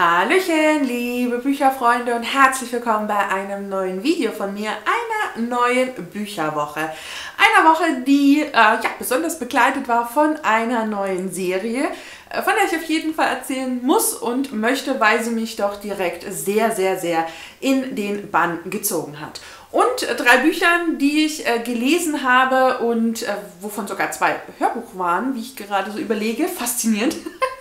Hallöchen, liebe Bücherfreunde und herzlich willkommen bei einem neuen Video von mir, einer neuen Bücherwoche. Einer Woche, die äh, ja, besonders begleitet war von einer neuen Serie, äh, von der ich auf jeden Fall erzählen muss und möchte, weil sie mich doch direkt sehr, sehr, sehr in den Bann gezogen hat. Und drei Büchern, die ich äh, gelesen habe und äh, wovon sogar zwei Hörbuch waren, wie ich gerade so überlege. Faszinierend.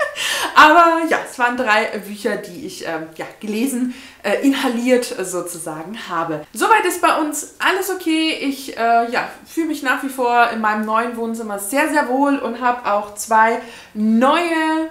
Aber ja, es waren drei Bücher, die ich ähm, ja, gelesen, äh, inhaliert sozusagen habe. Soweit ist bei uns alles okay. Ich äh, ja, fühle mich nach wie vor in meinem neuen Wohnzimmer sehr, sehr wohl und habe auch zwei neue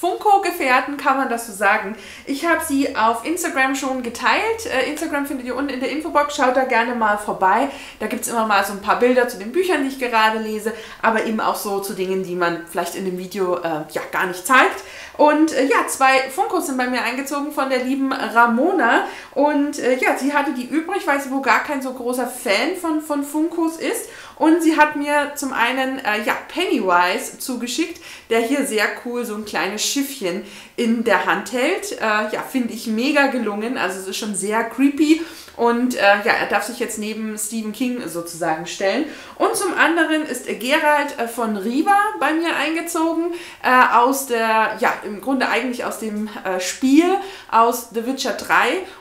Funko-Gefährten, kann man das so sagen. Ich habe sie auf Instagram schon geteilt. Äh, Instagram findet ihr unten in der Infobox. Schaut da gerne mal vorbei. Da gibt es immer mal so ein paar Bilder zu den Büchern, die ich gerade lese, aber eben auch so zu Dingen, die man vielleicht in dem Video äh, ja gar nicht zeigt. Und äh, ja, zwei Funkos sind bei mir eingezogen von der lieben Ramona. Und äh, ja, sie hatte die übrig, weil sie wohl gar kein so großer Fan von, von Funkos ist. Und sie hat mir zum einen äh, ja, Pennywise zugeschickt, der hier sehr cool so ein kleines Schiffchen in der Hand hält. Äh, ja, finde ich mega gelungen. Also es ist schon sehr creepy und äh, ja, er darf sich jetzt neben Stephen King sozusagen stellen. Und zum anderen ist Gerald äh, von Riva bei mir eingezogen, äh, aus der, ja, im Grunde eigentlich aus dem äh, Spiel, aus The Witcher 3.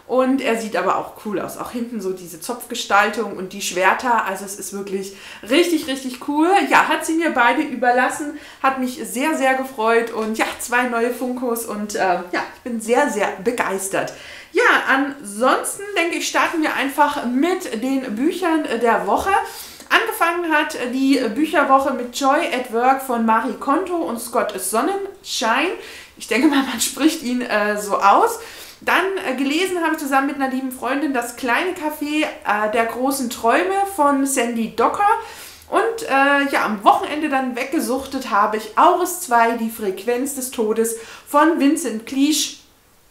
Und er sieht aber auch cool aus. Auch hinten so diese Zopfgestaltung und die Schwerter. Also es ist wirklich richtig, richtig cool. Ja, hat sie mir beide überlassen. Hat mich sehr, sehr gefreut. Und ja, zwei neue Funkos und äh, ja, ich bin sehr, sehr begeistert. Ja, ansonsten denke ich, starten wir einfach mit den Büchern der Woche. Angefangen hat die Bücherwoche mit Joy at Work von Marie Konto und Scott Sonnenschein. Ich denke mal, man spricht ihn äh, so aus. Dann äh, gelesen habe ich zusammen mit einer lieben Freundin das kleine Café äh, der großen Träume von Sandy Docker. Und äh, ja, am Wochenende dann weggesuchtet habe ich Auris 2, die Frequenz des Todes von Vincent Cleach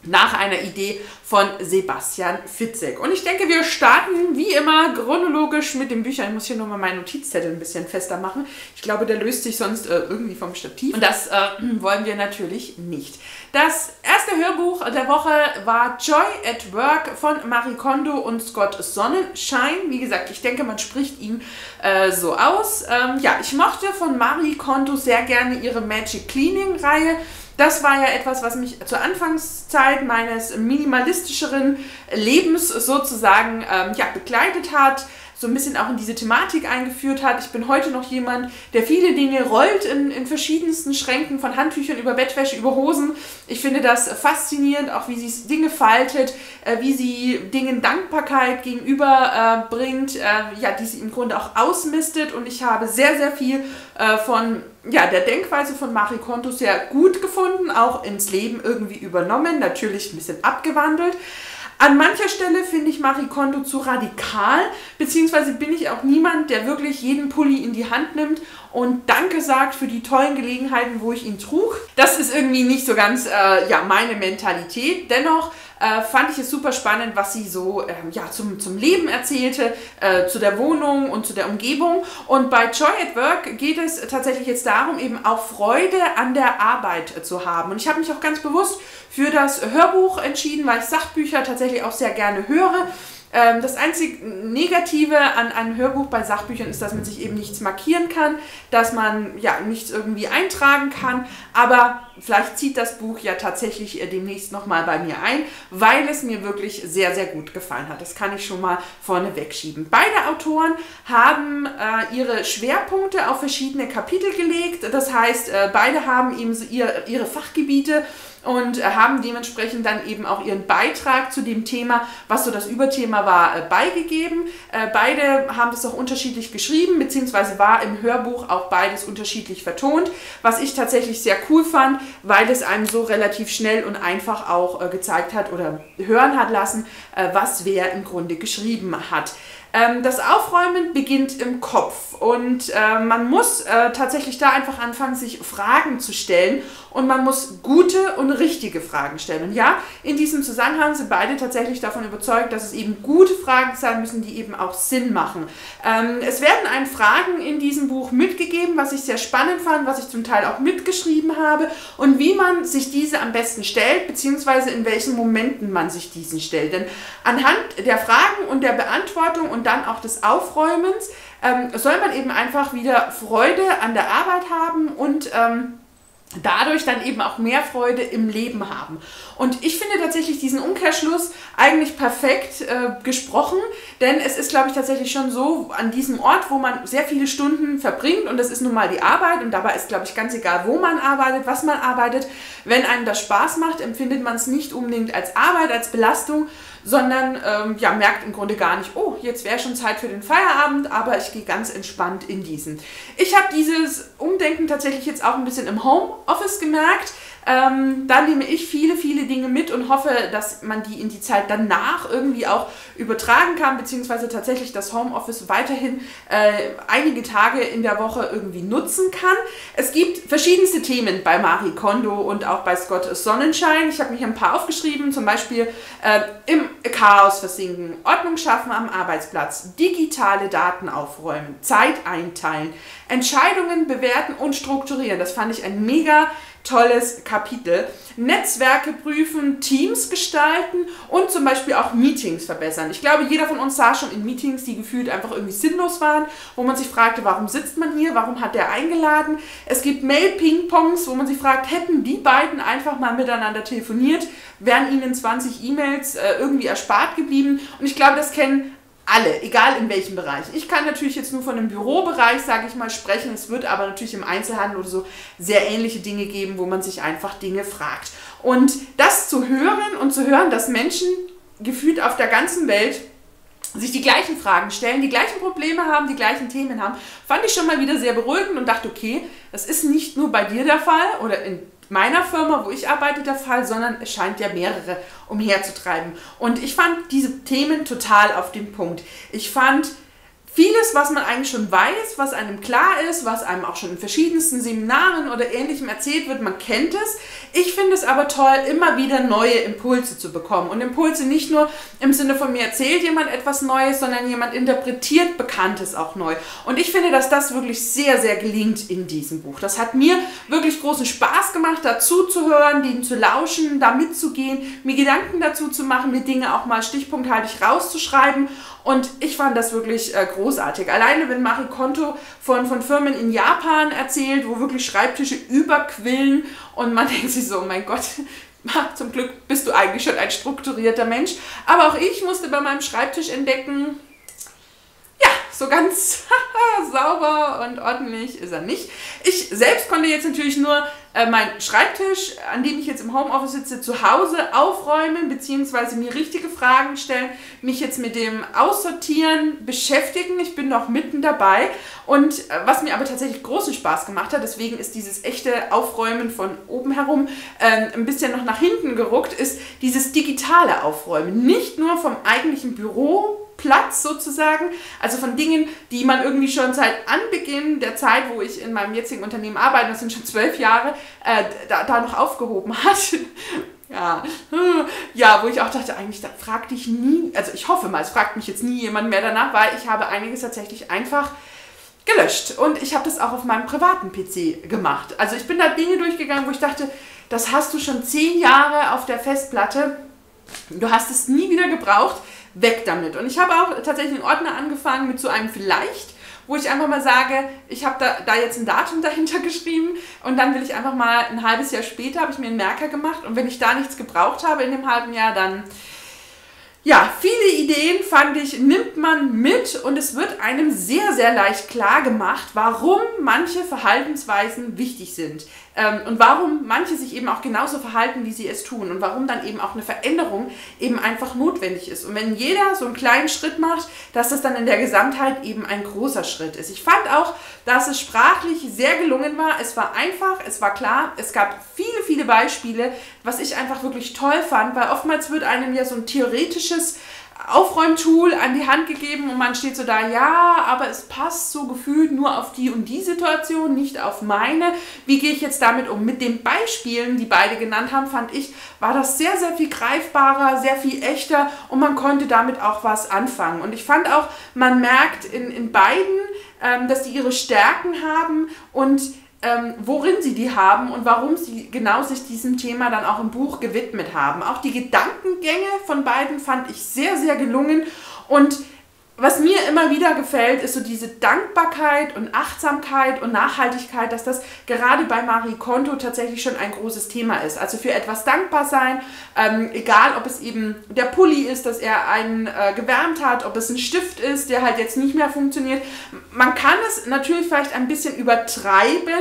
nach einer Idee von Sebastian Fitzek. Und ich denke, wir starten wie immer chronologisch mit den Büchern. Ich muss hier nochmal meinen Notizzettel ein bisschen fester machen. Ich glaube, der löst sich sonst äh, irgendwie vom Stativ. Und das äh, wollen wir natürlich nicht. Das erste Hörbuch der Woche war Joy at Work von Marie Kondo und Scott Sonnenschein. Wie gesagt, ich denke, man spricht ihn äh, so aus. Ähm, ja, ich mochte von Marie Kondo sehr gerne ihre Magic Cleaning Reihe. Das war ja etwas, was mich zur Anfangszeit meines minimalistischeren Lebens sozusagen ähm, ja, begleitet hat so ein bisschen auch in diese Thematik eingeführt hat. Ich bin heute noch jemand, der viele Dinge rollt in, in verschiedensten Schränken, von Handtüchern über Bettwäsche, über Hosen. Ich finde das faszinierend, auch wie sie Dinge faltet, äh, wie sie Dingen Dankbarkeit gegenüber äh, bringt, äh, ja, die sie im Grunde auch ausmistet. Und ich habe sehr, sehr viel äh, von ja, der Denkweise von Marie Konto sehr gut gefunden, auch ins Leben irgendwie übernommen, natürlich ein bisschen abgewandelt. An mancher Stelle finde ich Marie Kondo zu radikal, beziehungsweise bin ich auch niemand, der wirklich jeden Pulli in die Hand nimmt und Danke sagt für die tollen Gelegenheiten, wo ich ihn trug. Das ist irgendwie nicht so ganz äh, ja, meine Mentalität. Dennoch äh, fand ich es super spannend, was sie so äh, ja, zum, zum Leben erzählte, äh, zu der Wohnung und zu der Umgebung. Und bei Joy at Work geht es tatsächlich jetzt darum, eben auch Freude an der Arbeit zu haben. Und ich habe mich auch ganz bewusst für das Hörbuch entschieden, weil ich Sachbücher tatsächlich auch sehr gerne höre. Ähm, das einzige Negative an einem Hörbuch bei Sachbüchern ist, dass man sich eben nichts markieren kann, dass man ja nichts irgendwie eintragen kann, aber vielleicht zieht das Buch ja tatsächlich äh, demnächst nochmal bei mir ein, weil es mir wirklich sehr, sehr gut gefallen hat. Das kann ich schon mal vorne wegschieben. Beide Autoren haben äh, ihre Schwerpunkte auf verschiedene Kapitel gelegt. Das heißt, äh, beide haben eben so ihr, ihre Fachgebiete und äh, haben dementsprechend dann eben auch ihren Beitrag zu dem Thema, was so das Überthema war, äh, beigegeben. Äh, beide haben das auch unterschiedlich geschrieben, beziehungsweise war im Hörbuch auch beides unterschiedlich vertont, was ich tatsächlich sehr cool fand, weil es einem so relativ schnell und einfach auch gezeigt hat oder hören hat lassen, was wer im Grunde geschrieben hat. Ähm, das Aufräumen beginnt im Kopf und äh, man muss äh, tatsächlich da einfach anfangen, sich Fragen zu stellen und man muss gute und richtige Fragen stellen. Und ja, in diesem Zusammenhang sind beide tatsächlich davon überzeugt, dass es eben gute Fragen sein müssen, die eben auch Sinn machen. Ähm, es werden ein Fragen in diesem Buch mitgegeben, was ich sehr spannend fand, was ich zum Teil auch mitgeschrieben habe und wie man sich diese am besten stellt, beziehungsweise in welchen Momenten man sich diesen stellt. Denn anhand der Fragen und der Beantwortung und dann auch des Aufräumens ähm, soll man eben einfach wieder Freude an der Arbeit haben und ähm, dadurch dann eben auch mehr Freude im Leben haben. Und ich finde tatsächlich diesen Umkehrschluss eigentlich perfekt äh, gesprochen, denn es ist, glaube ich, tatsächlich schon so, an diesem Ort, wo man sehr viele Stunden verbringt, und das ist nun mal die Arbeit, und dabei ist, glaube ich, ganz egal, wo man arbeitet, was man arbeitet, wenn einem das Spaß macht, empfindet man es nicht unbedingt als Arbeit, als Belastung, sondern ähm, ja, merkt im Grunde gar nicht, oh, jetzt wäre schon Zeit für den Feierabend, aber ich gehe ganz entspannt in diesen. Ich habe dieses Umdenken tatsächlich jetzt auch ein bisschen im Homeoffice gemerkt. Ähm, da nehme ich viele, viele Dinge mit und hoffe, dass man die in die Zeit danach irgendwie auch übertragen kann, beziehungsweise tatsächlich das Homeoffice weiterhin äh, einige Tage in der Woche irgendwie nutzen kann. Es gibt verschiedenste Themen bei Marie Kondo und auch bei Scott Sonnenschein. Ich habe mich ein paar aufgeschrieben, zum Beispiel äh, im Chaos versinken, Ordnung schaffen am Arbeitsplatz, digitale Daten aufräumen, Zeit einteilen, Entscheidungen bewerten und strukturieren. Das fand ich ein mega tolles Kapitel. Netzwerke prüfen, Teams gestalten und zum Beispiel auch Meetings verbessern. Ich glaube, jeder von uns saß schon in Meetings, die gefühlt einfach irgendwie sinnlos waren, wo man sich fragte, warum sitzt man hier, warum hat der eingeladen. Es gibt Mail-Ping-Pongs, wo man sich fragt, hätten die beiden einfach mal miteinander telefoniert, wären ihnen 20 E-Mails äh, irgendwie erspart geblieben. Und ich glaube, das kennen alle, egal in welchem Bereich. Ich kann natürlich jetzt nur von dem Bürobereich, sage ich mal, sprechen. Es wird aber natürlich im Einzelhandel oder so sehr ähnliche Dinge geben, wo man sich einfach Dinge fragt. Und das zu hören und zu hören, dass Menschen gefühlt auf der ganzen Welt sich die gleichen Fragen stellen, die gleichen Probleme haben, die gleichen Themen haben, fand ich schon mal wieder sehr beruhigend und dachte, okay, das ist nicht nur bei dir der Fall oder in meiner Firma, wo ich arbeite, der Fall, sondern es scheint ja mehrere umherzutreiben. Und ich fand diese Themen total auf den Punkt. Ich fand vieles, was man eigentlich schon weiß, was einem klar ist, was einem auch schon in verschiedensten Seminaren oder ähnlichem erzählt wird, man kennt es. Ich finde es aber toll, immer wieder neue Impulse zu bekommen. Und Impulse nicht nur im Sinne von mir erzählt jemand etwas Neues, sondern jemand interpretiert Bekanntes auch neu. Und ich finde, dass das wirklich sehr, sehr gelingt in diesem Buch. Das hat mir wirklich großen Spaß gemacht, dazu zu hören, denen zu lauschen, da mitzugehen, mir Gedanken dazu zu machen, mir Dinge auch mal stichpunkthaltig rauszuschreiben und ich fand das wirklich äh, großartig. Alleine, wenn Marie Konto von, von Firmen in Japan erzählt, wo wirklich Schreibtische überquillen und man denkt sich so, oh mein Gott, zum Glück bist du eigentlich schon ein strukturierter Mensch. Aber auch ich musste bei meinem Schreibtisch entdecken, ja, so ganz sauber und ordentlich ist er nicht. Ich selbst konnte jetzt natürlich nur äh, meinen Schreibtisch, an dem ich jetzt im Homeoffice sitze, zu Hause aufräumen, beziehungsweise mir richtige Fragen stellen, mich jetzt mit dem Aussortieren beschäftigen. Ich bin noch mitten dabei. Und äh, was mir aber tatsächlich großen Spaß gemacht hat, deswegen ist dieses echte Aufräumen von oben herum äh, ein bisschen noch nach hinten gerückt, ist dieses digitale Aufräumen. Nicht nur vom eigentlichen Büro, Platz sozusagen, also von Dingen, die man irgendwie schon seit Anbeginn der Zeit, wo ich in meinem jetzigen Unternehmen arbeite, das sind schon zwölf Jahre, äh, da, da noch aufgehoben hat. Ja, ja, wo ich auch dachte, eigentlich da fragt dich nie, also ich hoffe mal, es fragt mich jetzt nie jemand mehr danach, weil ich habe einiges tatsächlich einfach gelöscht. Und ich habe das auch auf meinem privaten PC gemacht. Also ich bin da Dinge durchgegangen, wo ich dachte, das hast du schon zehn Jahre auf der Festplatte, du hast es nie wieder gebraucht, weg damit. Und ich habe auch tatsächlich einen Ordner angefangen mit so einem vielleicht, wo ich einfach mal sage, ich habe da, da jetzt ein Datum dahinter geschrieben und dann will ich einfach mal ein halbes Jahr später, habe ich mir einen Merker gemacht und wenn ich da nichts gebraucht habe in dem halben Jahr, dann ja, viele Ideen fand ich, nimmt man mit und es wird einem sehr, sehr leicht klar gemacht, warum manche Verhaltensweisen wichtig sind und warum manche sich eben auch genauso verhalten, wie sie es tun und warum dann eben auch eine Veränderung eben einfach notwendig ist. Und wenn jeder so einen kleinen Schritt macht, dass das dann in der Gesamtheit eben ein großer Schritt ist. Ich fand auch, dass es sprachlich sehr gelungen war. Es war einfach, es war klar, es gab viele, viele Beispiele, was ich einfach wirklich toll fand, weil oftmals wird einem ja so ein theoretisches Aufräumtool an die Hand gegeben und man steht so da, ja, aber es passt so gefühlt nur auf die und die Situation, nicht auf meine. Wie gehe ich jetzt damit um? Mit den Beispielen, die beide genannt haben, fand ich, war das sehr, sehr viel greifbarer, sehr viel echter und man konnte damit auch was anfangen. Und ich fand auch, man merkt in, in beiden, ähm, dass die ihre Stärken haben und ähm, worin sie die haben und warum sie genau sich diesem Thema dann auch im Buch gewidmet haben. Auch die Gedankengänge von beiden fand ich sehr, sehr gelungen und was mir immer wieder gefällt, ist so diese Dankbarkeit und Achtsamkeit und Nachhaltigkeit, dass das gerade bei Marie Konto tatsächlich schon ein großes Thema ist. Also für etwas dankbar sein, ähm, egal ob es eben der Pulli ist, dass er einen äh, gewärmt hat, ob es ein Stift ist, der halt jetzt nicht mehr funktioniert. Man kann es natürlich vielleicht ein bisschen übertreiben,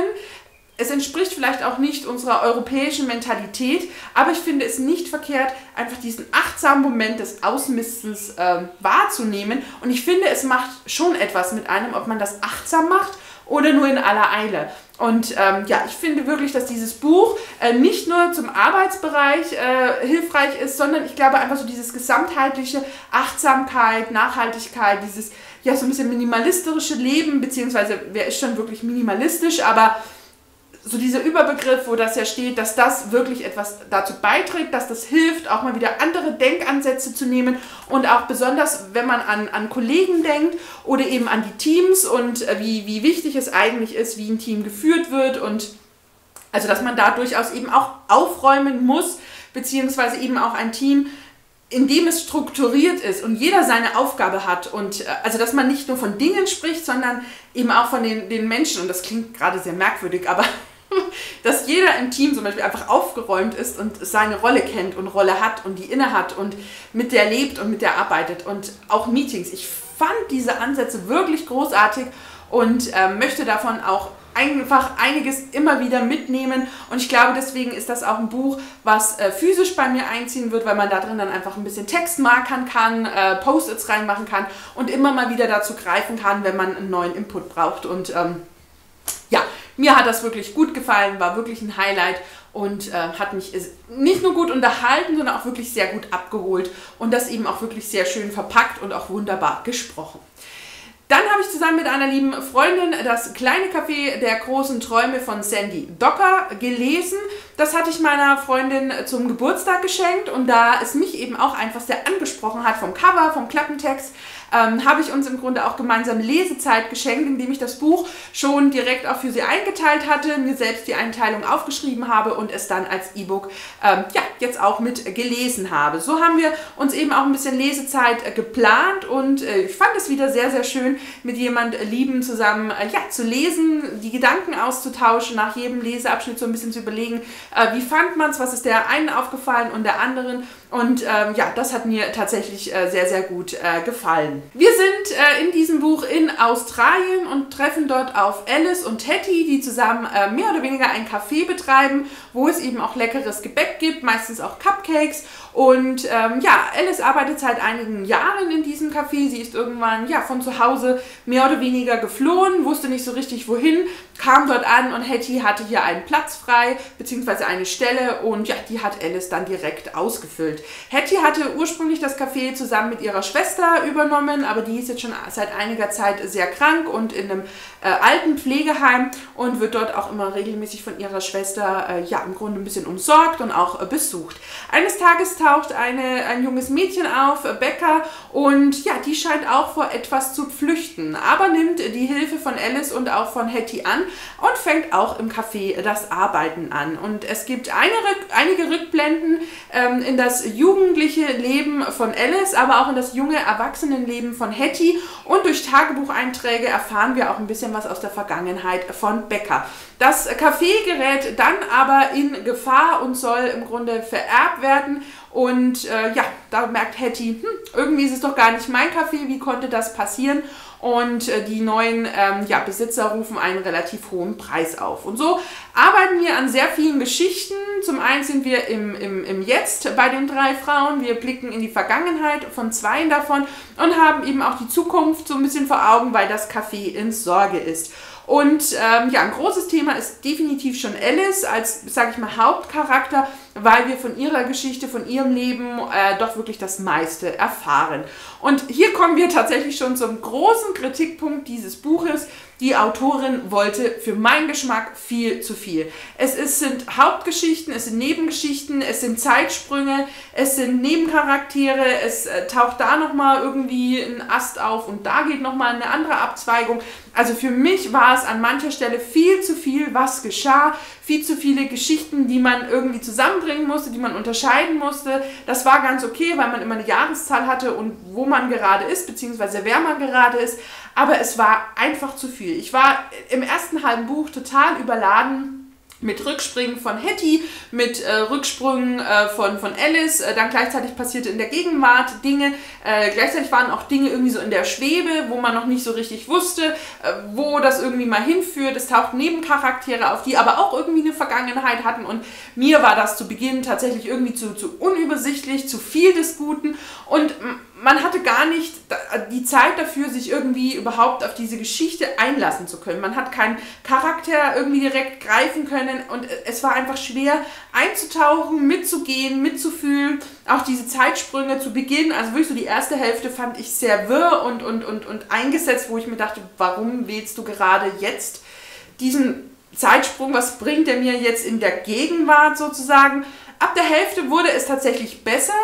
es entspricht vielleicht auch nicht unserer europäischen Mentalität, aber ich finde es nicht verkehrt, einfach diesen achtsamen Moment des Ausmistens äh, wahrzunehmen. Und ich finde, es macht schon etwas mit einem, ob man das achtsam macht oder nur in aller Eile. Und ähm, ja, ich finde wirklich, dass dieses Buch äh, nicht nur zum Arbeitsbereich äh, hilfreich ist, sondern ich glaube einfach so dieses gesamtheitliche Achtsamkeit, Nachhaltigkeit, dieses ja so ein bisschen minimalistische Leben, beziehungsweise wer ist schon wirklich minimalistisch, aber so dieser Überbegriff, wo das ja steht, dass das wirklich etwas dazu beiträgt, dass das hilft, auch mal wieder andere Denkansätze zu nehmen und auch besonders, wenn man an, an Kollegen denkt oder eben an die Teams und äh, wie, wie wichtig es eigentlich ist, wie ein Team geführt wird und also, dass man da durchaus eben auch aufräumen muss, beziehungsweise eben auch ein Team, in dem es strukturiert ist und jeder seine Aufgabe hat und äh, also dass man nicht nur von Dingen spricht, sondern eben auch von den, den Menschen. Und das klingt gerade sehr merkwürdig, aber dass jeder im Team zum Beispiel einfach aufgeräumt ist und seine Rolle kennt und Rolle hat und die inne hat und mit der lebt und mit der arbeitet und auch Meetings. Ich fand diese Ansätze wirklich großartig und äh, möchte davon auch einfach einiges immer wieder mitnehmen und ich glaube deswegen ist das auch ein Buch, was äh, physisch bei mir einziehen wird, weil man da drin dann einfach ein bisschen Text markern kann, äh, Post-its reinmachen kann und immer mal wieder dazu greifen kann, wenn man einen neuen Input braucht und ähm, mir hat das wirklich gut gefallen, war wirklich ein Highlight und äh, hat mich nicht nur gut unterhalten, sondern auch wirklich sehr gut abgeholt und das eben auch wirklich sehr schön verpackt und auch wunderbar gesprochen. Dann habe ich zusammen mit einer lieben Freundin das kleine Café der großen Träume von Sandy Docker gelesen. Das hatte ich meiner Freundin zum Geburtstag geschenkt und da es mich eben auch einfach sehr angesprochen hat vom Cover, vom Klappentext, ähm, habe ich uns im Grunde auch gemeinsam Lesezeit geschenkt, indem ich das Buch schon direkt auch für sie eingeteilt hatte, mir selbst die Einteilung aufgeschrieben habe und es dann als E-Book ähm, ja, jetzt auch mit gelesen habe. So haben wir uns eben auch ein bisschen Lesezeit äh, geplant und äh, ich fand es wieder sehr, sehr schön, mit jemand Lieben zusammen äh, ja, zu lesen, die Gedanken auszutauschen, nach jedem Leseabschnitt so ein bisschen zu überlegen, äh, wie fand man es, was ist der einen aufgefallen und der anderen und ähm, ja, das hat mir tatsächlich äh, sehr, sehr gut äh, gefallen. Wir sind äh, in diesem Buch in Australien und treffen dort auf Alice und Hetty, die zusammen äh, mehr oder weniger ein Café betreiben, wo es eben auch leckeres Gebäck gibt, meistens auch Cupcakes. Und ähm, ja, Alice arbeitet seit einigen Jahren in diesem Café. Sie ist irgendwann ja, von zu Hause mehr oder weniger geflohen, wusste nicht so richtig wohin, kam dort an und Hetty hatte hier einen Platz frei, beziehungsweise eine Stelle und ja, die hat Alice dann direkt ausgefüllt. Hetty hatte ursprünglich das Café zusammen mit ihrer Schwester übernommen, aber die ist jetzt schon seit einiger Zeit sehr krank und in einem äh, alten Pflegeheim und wird dort auch immer regelmäßig von ihrer Schwester äh, ja im Grunde ein bisschen umsorgt und auch äh, besucht. Eines Tages taucht eine, ein junges Mädchen auf, Becca, und ja, die scheint auch vor etwas zu flüchten, aber nimmt die Hilfe von Alice und auch von Hetty an und fängt auch im Café das Arbeiten an. Und es gibt eine, einige Rückblenden ähm, in das jugendliche Leben von Alice, aber auch in das junge Erwachsenenleben von Hetty. Und durch Tagebucheinträge erfahren wir auch ein bisschen was aus der Vergangenheit von Becker. Das Café gerät dann aber in Gefahr und soll im Grunde vererbt werden. Und äh, ja, da merkt Hetty, hm, irgendwie ist es doch gar nicht mein Café, wie konnte das passieren? und äh, die neuen ähm, ja, Besitzer rufen einen relativ hohen Preis auf. Und so arbeiten wir an sehr vielen Geschichten. Zum einen sind wir im, im, im Jetzt bei den drei Frauen. Wir blicken in die Vergangenheit von zweien davon und haben eben auch die Zukunft so ein bisschen vor Augen, weil das Café in Sorge ist. Und ähm, ja, ein großes Thema ist definitiv schon Alice als, sage ich mal, Hauptcharakter, weil wir von ihrer Geschichte, von ihrem Leben äh, doch wirklich das meiste erfahren. Und hier kommen wir tatsächlich schon zum großen Kritikpunkt dieses Buches. Die Autorin wollte für meinen Geschmack viel zu viel. Es ist, sind Hauptgeschichten, es sind Nebengeschichten, es sind Zeitsprünge, es sind Nebencharaktere, es äh, taucht da nochmal irgendwie ein Ast auf und da geht nochmal eine andere Abzweigung. Also für mich war es an mancher Stelle viel zu viel, was geschah, viel zu viele Geschichten, die man irgendwie zusammenbringen musste, die man unterscheiden musste. Das war ganz okay, weil man immer eine Jahreszahl hatte und wo man gerade ist, beziehungsweise wer man gerade ist aber es war einfach zu viel. Ich war im ersten halben Buch total überladen mit Rückspringen von Hetty, mit äh, Rücksprüngen äh, von, von Alice, äh, dann gleichzeitig passierte in der Gegenwart Dinge, äh, gleichzeitig waren auch Dinge irgendwie so in der Schwebe, wo man noch nicht so richtig wusste, äh, wo das irgendwie mal hinführt. Es tauchten Nebencharaktere auf, die aber auch irgendwie eine Vergangenheit hatten. Und mir war das zu Beginn tatsächlich irgendwie zu, zu unübersichtlich, zu viel des Guten. Und man hatte gar nicht die Zeit dafür, sich irgendwie überhaupt auf diese Geschichte einlassen zu können. Man hat keinen Charakter irgendwie direkt greifen können und es war einfach schwer einzutauchen, mitzugehen, mitzufühlen. Auch diese Zeitsprünge zu Beginn, also wirklich so die erste Hälfte fand ich sehr wirr und, und, und, und eingesetzt, wo ich mir dachte, warum wählst du gerade jetzt diesen Zeitsprung? Was bringt er mir jetzt in der Gegenwart sozusagen? Ab der Hälfte wurde es tatsächlich besser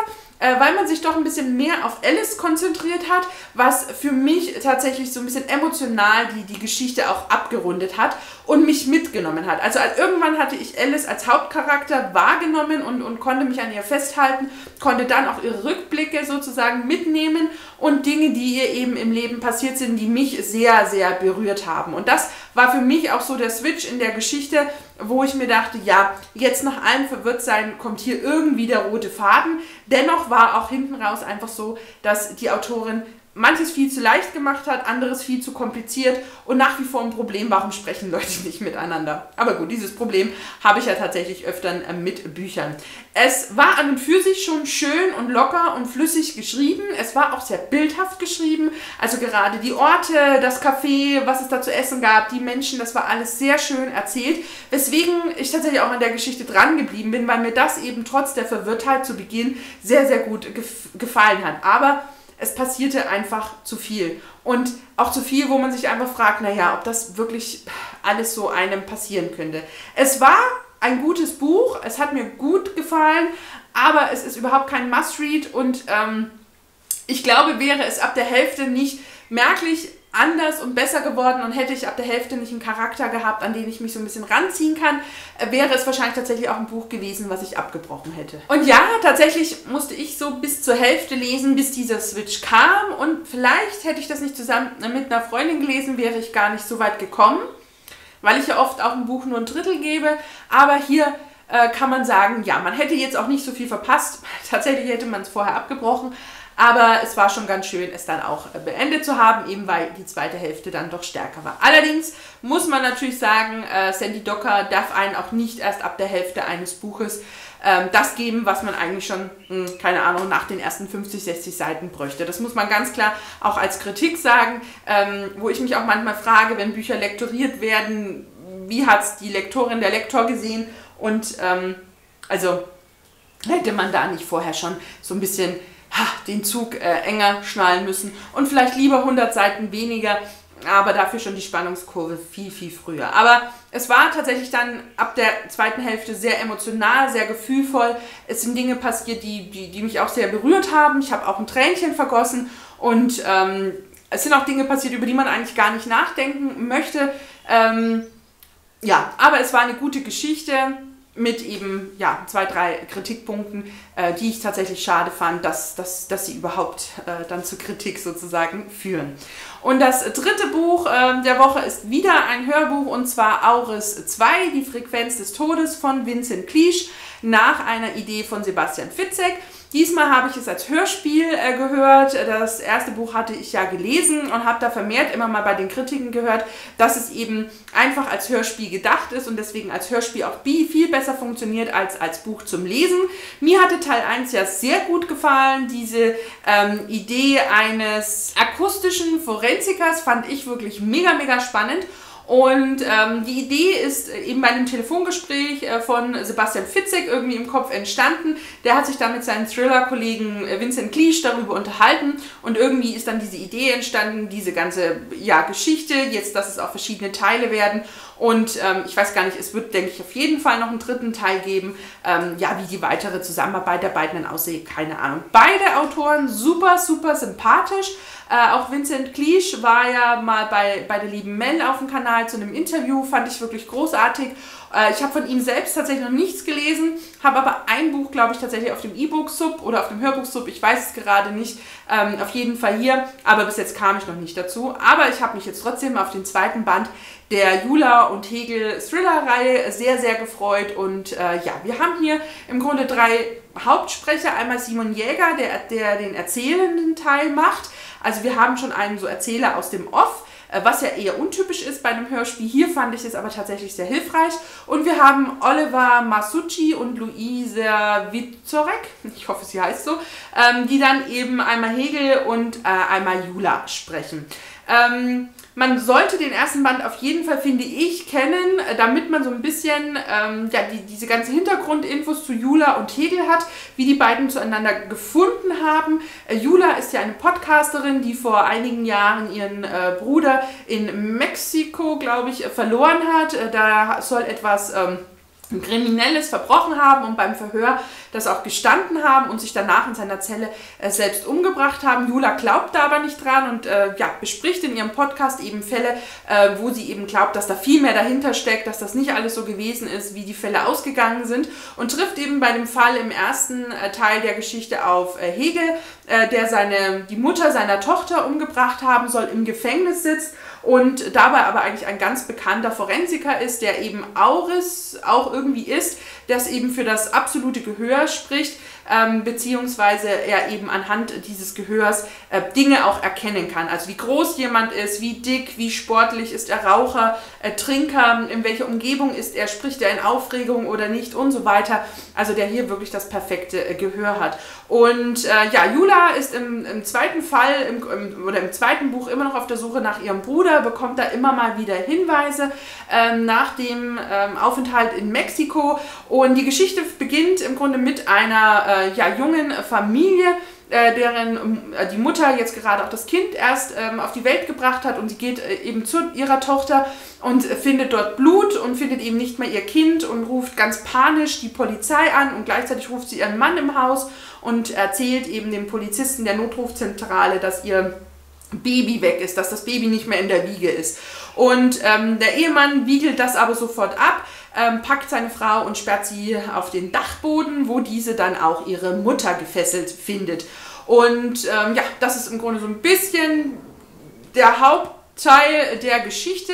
äh, weil man sich doch ein bisschen mehr auf Alice konzentriert hat, was für mich tatsächlich so ein bisschen emotional die, die Geschichte auch abgerundet hat und mich mitgenommen hat. Also irgendwann hatte ich Alice als Hauptcharakter wahrgenommen und, und konnte mich an ihr festhalten, konnte dann auch ihre Rückblicke sozusagen mitnehmen und Dinge, die ihr eben im Leben passiert sind, die mich sehr, sehr berührt haben. Und das war für mich auch so der Switch in der Geschichte, wo ich mir dachte, ja, jetzt nach allem verwirrt sein, kommt hier irgendwie der rote Faden. Dennoch war auch hinten raus einfach so, dass die Autorin manches viel zu leicht gemacht hat, anderes viel zu kompliziert und nach wie vor ein Problem, warum sprechen Leute nicht miteinander. Aber gut, dieses Problem habe ich ja tatsächlich öfter äh, mit Büchern. Es war an und für sich schon schön und locker und flüssig geschrieben. Es war auch sehr bildhaft geschrieben. Also gerade die Orte, das Café, was es da zu essen gab, die Menschen, das war alles sehr schön erzählt. Weswegen ich tatsächlich auch an der Geschichte dran geblieben bin, weil mir das eben trotz der Verwirrtheit zu Beginn sehr, sehr gut gefallen hat. Aber es passierte einfach zu viel. Und auch zu viel, wo man sich einfach fragt, naja, ob das wirklich alles so einem passieren könnte. Es war ein gutes Buch, es hat mir gut gefallen, aber es ist überhaupt kein Must-Read und ähm, ich glaube, wäre es ab der Hälfte nicht merklich anders und besser geworden und hätte ich ab der Hälfte nicht einen Charakter gehabt, an den ich mich so ein bisschen ranziehen kann, äh, wäre es wahrscheinlich tatsächlich auch ein Buch gewesen, was ich abgebrochen hätte. Und ja, tatsächlich musste ich so bis zur Hälfte lesen, bis dieser Switch kam. Und vielleicht hätte ich das nicht zusammen mit einer Freundin gelesen, wäre ich gar nicht so weit gekommen, weil ich ja oft auch ein Buch nur ein Drittel gebe, aber hier äh, kann man sagen, ja, man hätte jetzt auch nicht so viel verpasst, tatsächlich hätte man es vorher abgebrochen, aber es war schon ganz schön, es dann auch äh, beendet zu haben, eben weil die zweite Hälfte dann doch stärker war. Allerdings muss man natürlich sagen, äh, Sandy Docker darf einen auch nicht erst ab der Hälfte eines Buches ähm, das geben, was man eigentlich schon, mh, hm, keine Ahnung, nach den ersten 50, 60 Seiten bräuchte. Das muss man ganz klar auch als Kritik sagen, ähm, wo ich mich auch manchmal frage, wenn Bücher lektoriert werden, wie hat es die Lektorin, der Lektor gesehen und ähm, also hätte man da nicht vorher schon so ein bisschen den Zug äh, enger schnallen müssen und vielleicht lieber 100 Seiten weniger, aber dafür schon die Spannungskurve viel, viel früher. Aber es war tatsächlich dann ab der zweiten Hälfte sehr emotional, sehr gefühlvoll. Es sind Dinge passiert, die, die, die mich auch sehr berührt haben. Ich habe auch ein Tränchen vergossen und ähm, es sind auch Dinge passiert, über die man eigentlich gar nicht nachdenken möchte. Ähm, ja, aber es war eine gute Geschichte mit eben ja, zwei, drei Kritikpunkten, äh, die ich tatsächlich schade fand, dass, dass, dass sie überhaupt äh, dann zur Kritik sozusagen führen. Und das dritte Buch äh, der Woche ist wieder ein Hörbuch und zwar Auris 2, die Frequenz des Todes von Vincent Cleach nach einer Idee von Sebastian Fitzek. Diesmal habe ich es als Hörspiel äh, gehört. Das erste Buch hatte ich ja gelesen und habe da vermehrt immer mal bei den Kritiken gehört, dass es eben einfach als Hörspiel gedacht ist und deswegen als Hörspiel auch viel besser funktioniert als als Buch zum Lesen. Mir hatte Teil 1 ja sehr gut gefallen. Diese ähm, Idee eines akustischen Forensikers fand ich wirklich mega, mega spannend. Und ähm, die Idee ist eben bei einem Telefongespräch äh, von Sebastian Fitzek irgendwie im Kopf entstanden. Der hat sich dann mit seinen Thriller-Kollegen äh, Vincent Cleach darüber unterhalten und irgendwie ist dann diese Idee entstanden, diese ganze ja, Geschichte, jetzt, dass es auch verschiedene Teile werden. Und ähm, ich weiß gar nicht, es wird, denke ich, auf jeden Fall noch einen dritten Teil geben. Ähm, ja, wie die weitere Zusammenarbeit der beiden dann aussieht, keine Ahnung. Beide Autoren super, super sympathisch. Äh, auch Vincent Cleach war ja mal bei, bei der lieben Mel auf dem Kanal zu einem Interview, fand ich wirklich großartig. Äh, ich habe von ihm selbst tatsächlich noch nichts gelesen, habe aber ein Buch, glaube ich, tatsächlich auf dem E-Book-Sub oder auf dem Hörbuch-Sub, ich weiß es gerade nicht, ähm, auf jeden Fall hier, aber bis jetzt kam ich noch nicht dazu. Aber ich habe mich jetzt trotzdem auf den zweiten Band der Jula und Hegel Thriller-Reihe sehr, sehr gefreut. Und äh, ja, wir haben hier im Grunde drei Hauptsprecher. Einmal Simon Jäger, der, der den erzählenden Teil macht. Also wir haben schon einen so Erzähler aus dem Off was ja eher untypisch ist bei einem Hörspiel. Hier fand ich es aber tatsächlich sehr hilfreich. Und wir haben Oliver Masucci und Luisa Vizorek, ich hoffe, sie heißt so, ähm, die dann eben einmal Hegel und äh, einmal Jula sprechen. Ähm, man sollte den ersten Band auf jeden Fall, finde ich, kennen, äh, damit man so ein bisschen ähm, ja, die, diese ganze Hintergrundinfos zu Jula und Hegel hat, wie die beiden zueinander gefunden haben. Äh, Jula ist ja eine Podcasterin, die vor einigen Jahren ihren äh, Bruder in Mexiko, glaube ich, verloren hat. Äh, da soll etwas... Ähm, Kriminelles verbrochen haben und beim Verhör das auch gestanden haben und sich danach in seiner Zelle äh, selbst umgebracht haben. Jula glaubt da aber nicht dran und äh, ja, bespricht in ihrem Podcast eben Fälle, äh, wo sie eben glaubt, dass da viel mehr dahinter steckt, dass das nicht alles so gewesen ist, wie die Fälle ausgegangen sind und trifft eben bei dem Fall im ersten äh, Teil der Geschichte auf äh, Hegel, äh, der seine, die Mutter seiner Tochter umgebracht haben soll, im Gefängnis sitzt und dabei aber eigentlich ein ganz bekannter Forensiker ist, der eben Auris auch irgendwie ist, das eben für das absolute Gehör spricht, ähm, beziehungsweise er eben anhand dieses Gehörs äh, Dinge auch erkennen kann. Also wie groß jemand ist, wie dick, wie sportlich ist er Raucher, äh, Trinker, in welcher Umgebung ist er, spricht er in Aufregung oder nicht und so weiter. Also der hier wirklich das perfekte äh, Gehör hat. Und äh, ja, Jula ist im, im zweiten Fall im, im, oder im zweiten Buch immer noch auf der Suche nach ihrem Bruder, bekommt da immer mal wieder Hinweise ähm, nach dem ähm, Aufenthalt in Mexiko. Und die Geschichte beginnt im Grunde mit einer äh, ja, jungen Familie, äh, deren äh, die Mutter jetzt gerade auch das Kind erst ähm, auf die Welt gebracht hat und sie geht äh, eben zu ihrer Tochter und findet dort Blut und findet eben nicht mehr ihr Kind und ruft ganz panisch die Polizei an und gleichzeitig ruft sie ihren Mann im Haus und erzählt eben dem Polizisten der Notrufzentrale, dass ihr Baby weg ist, dass das Baby nicht mehr in der Wiege ist. Und ähm, der Ehemann wiegelt das aber sofort ab ähm, packt seine Frau und sperrt sie auf den Dachboden, wo diese dann auch ihre Mutter gefesselt findet. Und ähm, ja, das ist im Grunde so ein bisschen der Hauptteil der Geschichte.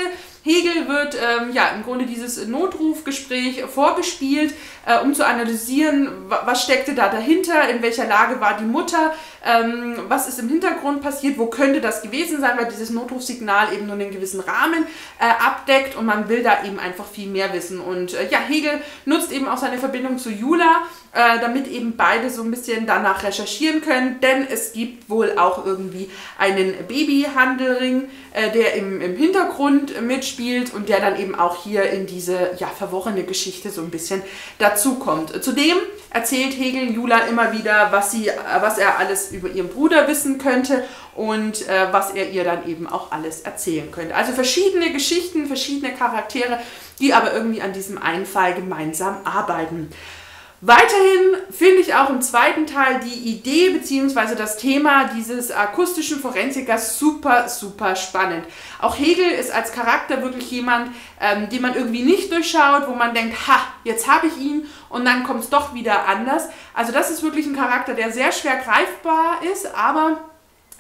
Hegel wird ähm, ja im Grunde dieses Notrufgespräch vorgespielt, äh, um zu analysieren, was steckte da dahinter, in welcher Lage war die Mutter, ähm, was ist im Hintergrund passiert, wo könnte das gewesen sein, weil dieses Notrufsignal eben nur einen gewissen Rahmen äh, abdeckt und man will da eben einfach viel mehr wissen. Und äh, ja, Hegel nutzt eben auch seine Verbindung zu Jula, äh, damit eben beide so ein bisschen danach recherchieren können, denn es gibt wohl auch irgendwie einen Babyhandelring, äh, der im, im Hintergrund mitspielt und der dann eben auch hier in diese ja, verworrene Geschichte so ein bisschen dazukommt. Zudem erzählt Hegel Jula immer wieder, was, sie, was er alles über ihren Bruder wissen könnte und äh, was er ihr dann eben auch alles erzählen könnte. Also verschiedene Geschichten, verschiedene Charaktere, die aber irgendwie an diesem einen Fall gemeinsam arbeiten. Weiterhin finde ich auch im zweiten Teil die Idee bzw. das Thema dieses akustischen Forensikers super, super spannend. Auch Hegel ist als Charakter wirklich jemand, ähm, den man irgendwie nicht durchschaut, wo man denkt, ha, jetzt habe ich ihn und dann kommt es doch wieder anders. Also das ist wirklich ein Charakter, der sehr schwer greifbar ist, aber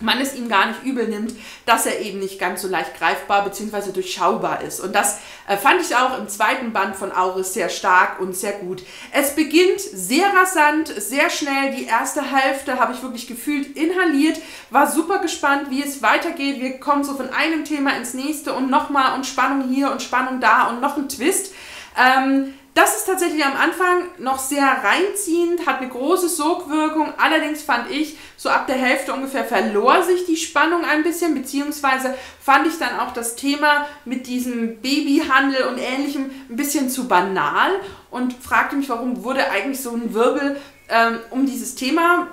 man es ihm gar nicht übel nimmt, dass er eben nicht ganz so leicht greifbar bzw. durchschaubar ist. Und das äh, fand ich auch im zweiten Band von Auris sehr stark und sehr gut. Es beginnt sehr rasant, sehr schnell. Die erste Hälfte habe ich wirklich gefühlt inhaliert, war super gespannt, wie es weitergeht. Wir kommen so von einem Thema ins nächste und nochmal und Spannung hier und Spannung da und noch ein Twist. Ähm, das ist tatsächlich am Anfang noch sehr reinziehend, hat eine große Sogwirkung. Allerdings fand ich, so ab der Hälfte ungefähr verlor sich die Spannung ein bisschen, beziehungsweise fand ich dann auch das Thema mit diesem Babyhandel und ähnlichem ein bisschen zu banal und fragte mich, warum wurde eigentlich so ein Wirbel ähm, um dieses Thema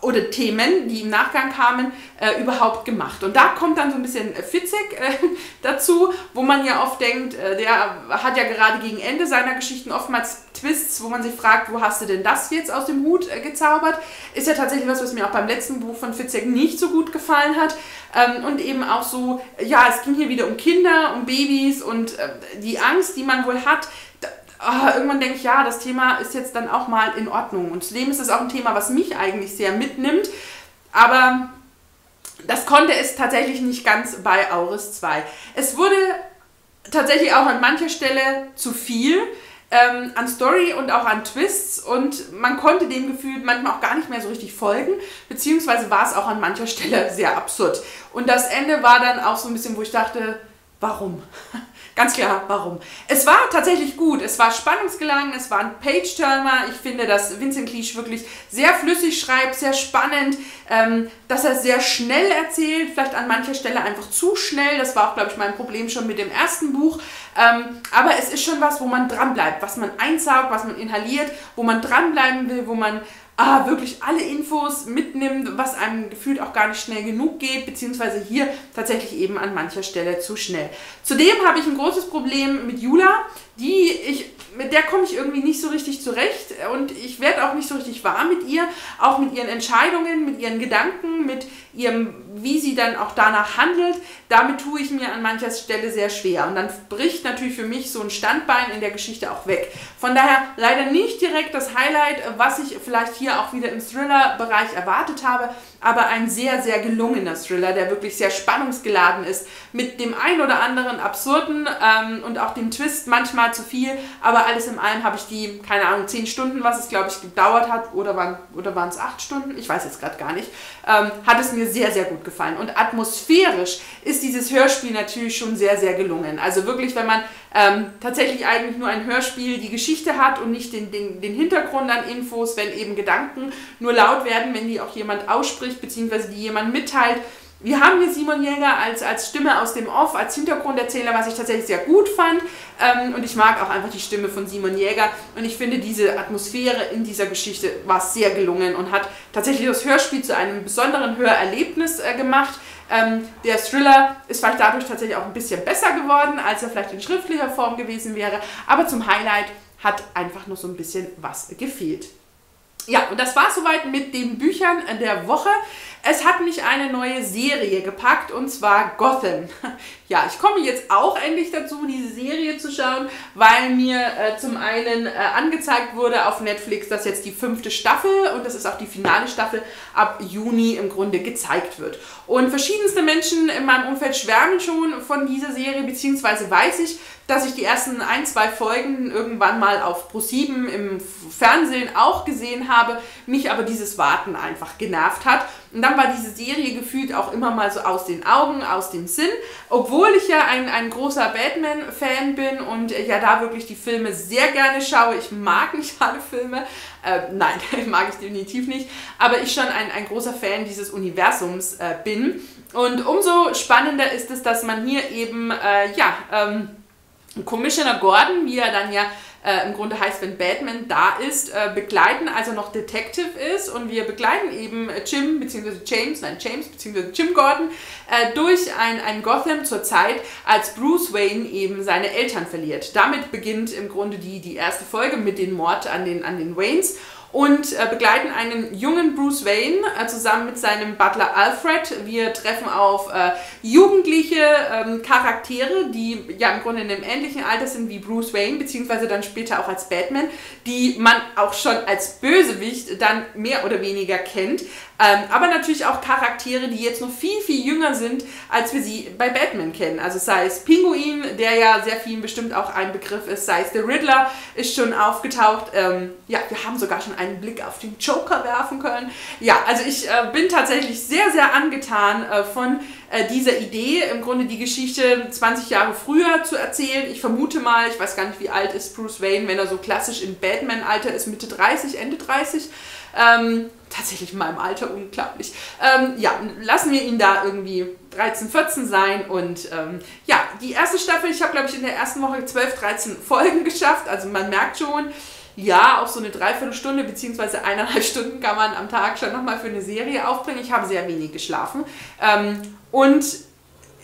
oder Themen, die im Nachgang kamen, äh, überhaupt gemacht. Und da kommt dann so ein bisschen Fitzek äh, dazu, wo man ja oft denkt, äh, der hat ja gerade gegen Ende seiner Geschichten oftmals Twists, wo man sich fragt, wo hast du denn das jetzt aus dem Hut äh, gezaubert? Ist ja tatsächlich was, was mir auch beim letzten Buch von Fitzek nicht so gut gefallen hat. Ähm, und eben auch so, ja, es ging hier wieder um Kinder, um Babys und äh, die Angst, die man wohl hat, oh, irgendwann denke ich, ja, das Thema ist jetzt dann auch mal in Ordnung. Und zudem ist es auch ein Thema, was mich eigentlich sehr mitnimmt. Aber das konnte es tatsächlich nicht ganz bei Auris 2. Es wurde tatsächlich auch an mancher Stelle zu viel ähm, an Story und auch an Twists und man konnte dem Gefühl manchmal auch gar nicht mehr so richtig folgen, beziehungsweise war es auch an mancher Stelle sehr absurd. Und das Ende war dann auch so ein bisschen, wo ich dachte, warum? Ganz klar, warum? Es war tatsächlich gut. Es war spannungsgelangen, es war ein Page-Turner. Ich finde, dass Vincent Cleach wirklich sehr flüssig schreibt, sehr spannend, ähm, dass er sehr schnell erzählt, vielleicht an mancher Stelle einfach zu schnell. Das war auch, glaube ich, mein Problem schon mit dem ersten Buch. Ähm, aber es ist schon was, wo man dranbleibt, was man einsaugt, was man inhaliert, wo man dranbleiben will, wo man ah, wirklich alle Infos mitnimmt, was einem gefühlt auch gar nicht schnell genug geht, beziehungsweise hier tatsächlich eben an mancher Stelle zu schnell. Zudem habe ich ein großes Problem mit Jula, die ich, mit der komme ich irgendwie nicht so richtig zurecht und ich werde auch nicht so richtig warm mit ihr, auch mit ihren Entscheidungen, mit ihren Gedanken, mit ihrem, wie sie dann auch danach handelt. Damit tue ich mir an mancher Stelle sehr schwer und dann bricht natürlich für mich so ein Standbein in der Geschichte auch weg. Von daher leider nicht direkt das Highlight, was ich vielleicht hier auch wieder im Thriller-Bereich erwartet habe, aber ein sehr, sehr gelungener Thriller, der wirklich sehr spannungsgeladen ist, mit dem ein oder anderen absurden ähm, und auch dem Twist manchmal zu viel, aber alles in allem habe ich die, keine Ahnung, zehn Stunden, was es glaube ich gedauert hat, oder waren oder es acht Stunden, ich weiß jetzt gerade gar nicht, ähm, hat es mir sehr, sehr gut gefallen. Und atmosphärisch ist dieses Hörspiel natürlich schon sehr, sehr gelungen. Also wirklich, wenn man ähm, tatsächlich eigentlich nur ein Hörspiel die Geschichte hat und nicht den, den, den Hintergrund an Infos, wenn eben Gedanken nur laut werden, wenn die auch jemand ausspricht, beziehungsweise die jemand mitteilt. Wir haben hier Simon Jäger als, als Stimme aus dem Off, als Hintergrunderzähler, was ich tatsächlich sehr gut fand. Ähm, und ich mag auch einfach die Stimme von Simon Jäger. Und ich finde, diese Atmosphäre in dieser Geschichte war sehr gelungen und hat tatsächlich das Hörspiel zu einem besonderen Hörerlebnis äh, gemacht. Ähm, der Thriller ist vielleicht dadurch tatsächlich auch ein bisschen besser geworden, als er vielleicht in schriftlicher Form gewesen wäre. Aber zum Highlight hat einfach noch so ein bisschen was gefehlt. Ja, und das war soweit mit den Büchern der Woche. Es hat mich eine neue Serie gepackt und zwar Gotham. Ja, ich komme jetzt auch endlich dazu, diese Serie zu schauen, weil mir äh, zum einen äh, angezeigt wurde auf Netflix, dass jetzt die fünfte Staffel und das ist auch die finale Staffel ab Juni im Grunde gezeigt wird. Und verschiedenste Menschen in meinem Umfeld schwärmen schon von dieser Serie, beziehungsweise weiß ich, dass ich die ersten ein, zwei Folgen irgendwann mal auf Pro7 im Fernsehen auch gesehen habe, mich aber dieses Warten einfach genervt hat. Und dann war diese Serie gefühlt auch immer mal so aus den Augen, aus dem Sinn, obwohl ich ja ein, ein großer Batman-Fan bin und ja da wirklich die Filme sehr gerne schaue. Ich mag nicht alle Filme, äh, nein, mag ich definitiv nicht, aber ich schon ein, ein großer Fan dieses Universums äh, bin. Und umso spannender ist es, dass man hier eben, äh, ja, ähm, Commissioner Gordon, wie er dann ja äh, im Grunde heißt, wenn Batman da ist, äh, begleiten, also noch Detective ist und wir begleiten eben Jim bzw. James, nein James bzw. Jim Gordon äh, durch ein, ein Gotham zur Zeit, als Bruce Wayne eben seine Eltern verliert. Damit beginnt im Grunde die, die erste Folge mit dem Mord an den, an den Waynes und äh, begleiten einen jungen Bruce Wayne äh, zusammen mit seinem Butler Alfred. Wir treffen auf äh, jugendliche ähm, Charaktere, die ja im Grunde in einem ähnlichen Alter sind wie Bruce Wayne, beziehungsweise dann später auch als Batman, die man auch schon als Bösewicht dann mehr oder weniger kennt. Ähm, aber natürlich auch Charaktere, die jetzt noch viel, viel jünger sind, als wir sie bei Batman kennen. Also sei es Pinguin, der ja sehr vielen bestimmt auch ein Begriff ist, sei es der Riddler, ist schon aufgetaucht. Ähm, ja, wir haben sogar schon einen Blick auf den Joker werfen können. Ja, also ich äh, bin tatsächlich sehr, sehr angetan äh, von äh, dieser Idee, im Grunde die Geschichte 20 Jahre früher zu erzählen. Ich vermute mal, ich weiß gar nicht, wie alt ist Bruce Wayne, wenn er so klassisch im Batman-Alter ist, Mitte 30, Ende 30. Ähm, tatsächlich in meinem Alter unglaublich. Ähm, ja, lassen wir ihn da irgendwie 13, 14 sein und ähm, ja, die erste Staffel, ich habe glaube ich in der ersten Woche 12, 13 Folgen geschafft, also man merkt schon, ja, auch so eine Dreiviertelstunde bzw. eineinhalb Stunden kann man am Tag schon nochmal für eine Serie aufbringen. Ich habe sehr wenig geschlafen ähm, und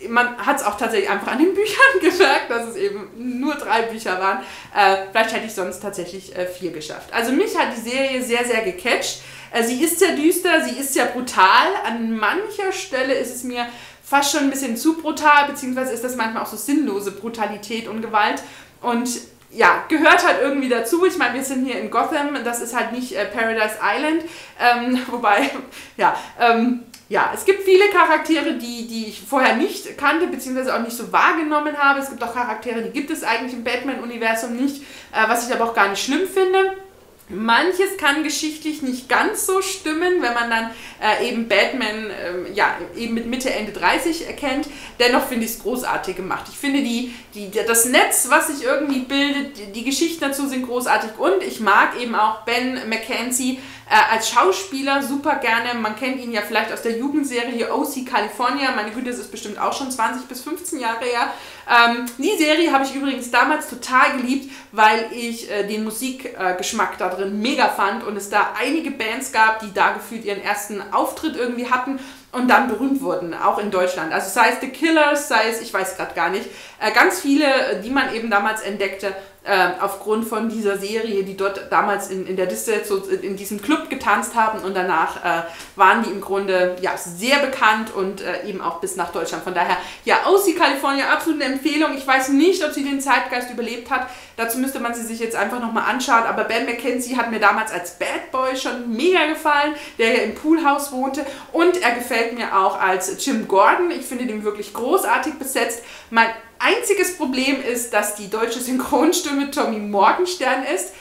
man hat es auch tatsächlich einfach an den Büchern gemerkt, dass es eben nur drei Bücher waren. Äh, vielleicht hätte ich sonst tatsächlich äh, vier geschafft. Also mich hat die Serie sehr, sehr gecatcht. Äh, sie ist sehr düster, sie ist sehr brutal. An mancher Stelle ist es mir fast schon ein bisschen zu brutal, beziehungsweise ist das manchmal auch so sinnlose Brutalität und Gewalt. Und ja, gehört halt irgendwie dazu. Ich meine, wir sind hier in Gotham, das ist halt nicht äh, Paradise Island. Ähm, wobei, ja, ähm, ja, es gibt viele Charaktere, die, die ich vorher nicht kannte, beziehungsweise auch nicht so wahrgenommen habe. Es gibt auch Charaktere, die gibt es eigentlich im Batman-Universum nicht, äh, was ich aber auch gar nicht schlimm finde. Manches kann geschichtlich nicht ganz so stimmen, wenn man dann äh, eben Batman äh, ja, eben mit Mitte, Ende 30 erkennt. Dennoch finde ich es großartig gemacht. Ich finde die, die, das Netz, was sich irgendwie bildet, die, die Geschichten dazu sind großartig und ich mag eben auch Ben McKenzie äh, als Schauspieler super gerne. Man kennt ihn ja vielleicht aus der Jugendserie OC California. Meine Güte, das ist bestimmt auch schon 20 bis 15 Jahre her. Ähm, die Serie habe ich übrigens damals total geliebt, weil ich äh, den Musikgeschmack äh, da drin mega fand und es da einige Bands gab, die da gefühlt ihren ersten Auftritt irgendwie hatten und dann berühmt wurden, auch in Deutschland. Also sei es The Killers, sei es, ich weiß gerade gar nicht, äh, ganz viele, die man eben damals entdeckte, äh, aufgrund von dieser Serie, die dort damals in, in der Diste so in diesem Club getanzt haben und danach äh, waren die im Grunde ja sehr bekannt und äh, eben auch bis nach Deutschland. Von daher, ja, OC California, absolute Empfehlung. Ich weiß nicht, ob sie den Zeitgeist überlebt hat. Dazu müsste man sie sich jetzt einfach nochmal anschauen. Aber Ben McKenzie hat mir damals als Bad Boy schon mega gefallen, der ja im Poolhaus wohnte. Und er gefällt mir auch als Jim Gordon. Ich finde den wirklich großartig besetzt. Mein Einziges Problem ist, dass die deutsche Synchronstimme Tommy Morgenstern ist.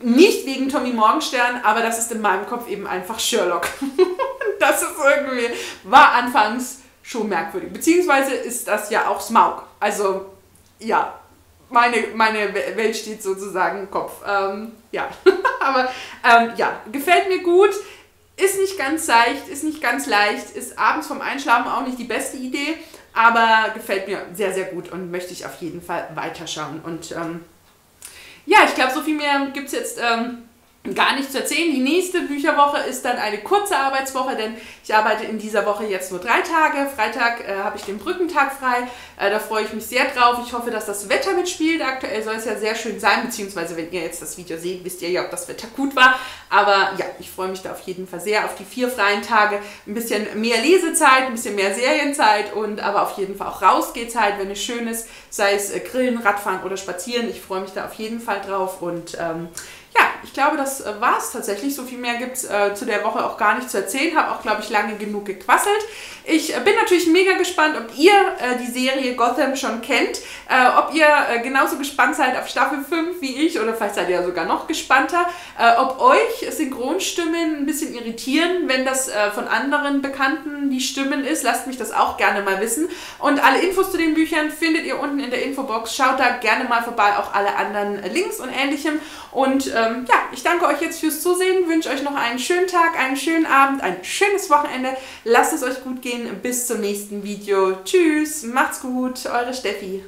Nicht wegen Tommy Morgenstern, aber das ist in meinem Kopf eben einfach Sherlock. das ist irgendwie, war anfangs schon merkwürdig. Beziehungsweise ist das ja auch Smaug. Also, ja, meine, meine Welt steht sozusagen im Kopf. Ähm, ja, aber ähm, ja, gefällt mir gut. Ist nicht ganz leicht, ist nicht ganz leicht, ist abends vom Einschlafen auch nicht die beste Idee, aber gefällt mir sehr, sehr gut und möchte ich auf jeden Fall weiterschauen. Und ähm, ja, ich glaube, so viel mehr gibt es jetzt ähm, gar nicht zu erzählen. Die nächste Bücherwoche ist dann eine kurze Arbeitswoche, denn ich arbeite in dieser Woche jetzt nur drei Tage. Freitag äh, habe ich den Brückentag frei. Äh, da freue ich mich sehr drauf. Ich hoffe, dass das Wetter mitspielt. Aktuell soll es ja sehr schön sein, beziehungsweise wenn ihr jetzt das Video seht, wisst ihr ja, ob das Wetter gut war. Aber ja, ich freue mich da auf jeden Fall sehr auf die vier freien Tage. Ein bisschen mehr Lesezeit, ein bisschen mehr Serienzeit und aber auf jeden Fall auch Rausgehzeit, wenn es schön ist, sei es äh, Grillen, Radfahren oder Spazieren. Ich freue mich da auf jeden Fall drauf und ähm, ja, ich glaube, das äh, war es tatsächlich. So viel mehr gibt es äh, zu der Woche auch gar nicht zu erzählen. Habe auch, glaube ich, lange genug gequasselt. Ich äh, bin natürlich mega gespannt, ob ihr äh, die Serie Gotham schon kennt, äh, ob ihr äh, genauso gespannt seid auf Staffel 5 wie ich oder vielleicht seid ihr ja sogar noch gespannter, ob euch Synchronstimmen ein bisschen irritieren, wenn das von anderen Bekannten die Stimmen ist. Lasst mich das auch gerne mal wissen. Und alle Infos zu den Büchern findet ihr unten in der Infobox. Schaut da gerne mal vorbei, auch alle anderen Links und ähnlichem. Und ähm, ja, ich danke euch jetzt fürs Zusehen, wünsche euch noch einen schönen Tag, einen schönen Abend, ein schönes Wochenende. Lasst es euch gut gehen. Bis zum nächsten Video. Tschüss, macht's gut, eure Steffi.